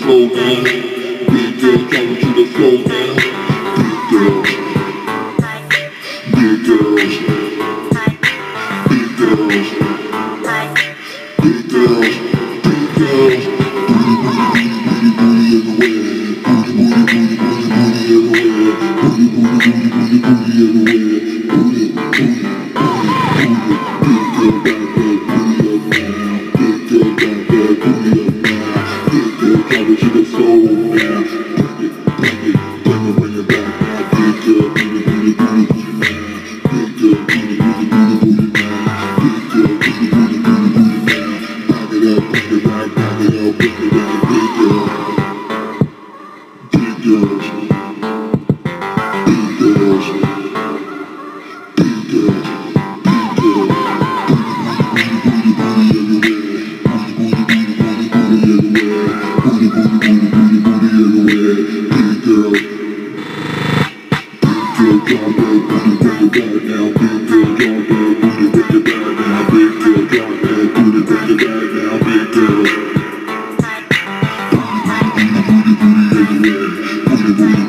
the down. now. We get down to the floor now. Big girl, drop that booty, break it down now. Big girl, drop that.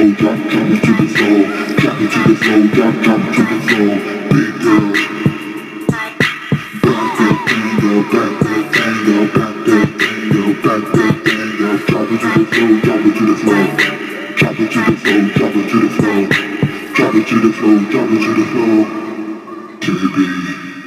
flow, drop, drop it to the floor. Drop it to the floor, drop, drop it to the floor. Big girl. Back that thing up, back that thing up, back that thing up, back that thing up. Drop it to the floor, drop it to the floor. Drop it to the floor, drop it to the floor. Drop it to the floor, drop it to the floor. To the beat.